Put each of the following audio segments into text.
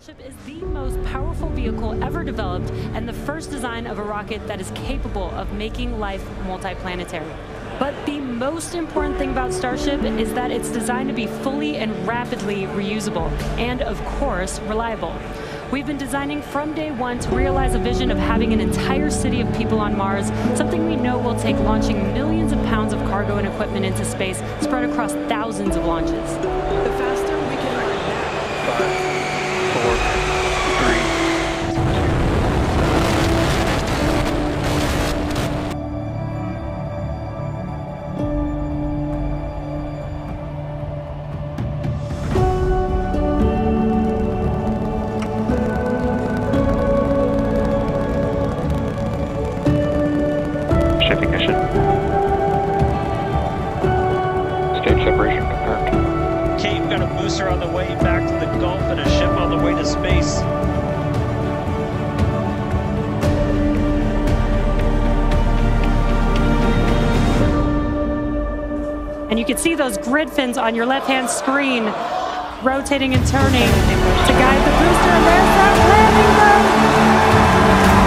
Starship is the most powerful vehicle ever developed and the first design of a rocket that is capable of making life multiplanetary. But the most important thing about Starship is that it's designed to be fully and rapidly reusable and, of course, reliable. We've been designing from day one to realize a vision of having an entire city of people on Mars, something we know will take launching millions of pounds of cargo and equipment into space spread across thousands of launches. The faster we can Ship ignition. Stage separation confirmed. Okay, you've got a booster on the way back to the Gulf and a ship on the way to space. And you can see those grid fins on your left-hand screen rotating and turning to guide the booster. And there's that landing zone.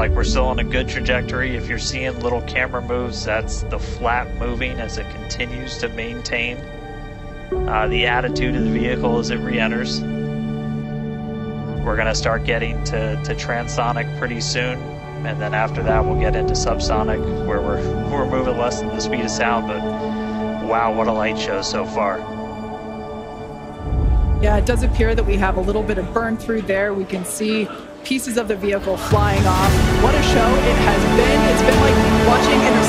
Like we're still on a good trajectory. If you're seeing little camera moves, that's the flap moving as it continues to maintain uh, the attitude of the vehicle as it re-enters. We're going to start getting to, to transonic pretty soon, and then after that we'll get into subsonic, where we're we're moving less than the speed of sound. But wow, what a light show so far! Yeah, it does appear that we have a little bit of burn through there. We can see pieces of the vehicle flying off. What a show it has been. It's been like watching Interstellar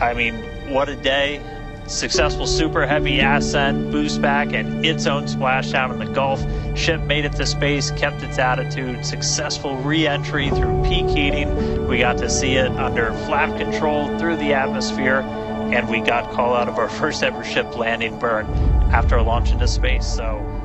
I mean, what a day. Successful super heavy ascent, boost back, and its own splashdown in the Gulf. Ship made it to space, kept its attitude. Successful re entry through peak heating. We got to see it under flap control through the atmosphere, and we got call out of our first ever ship landing burn after launch into space. So,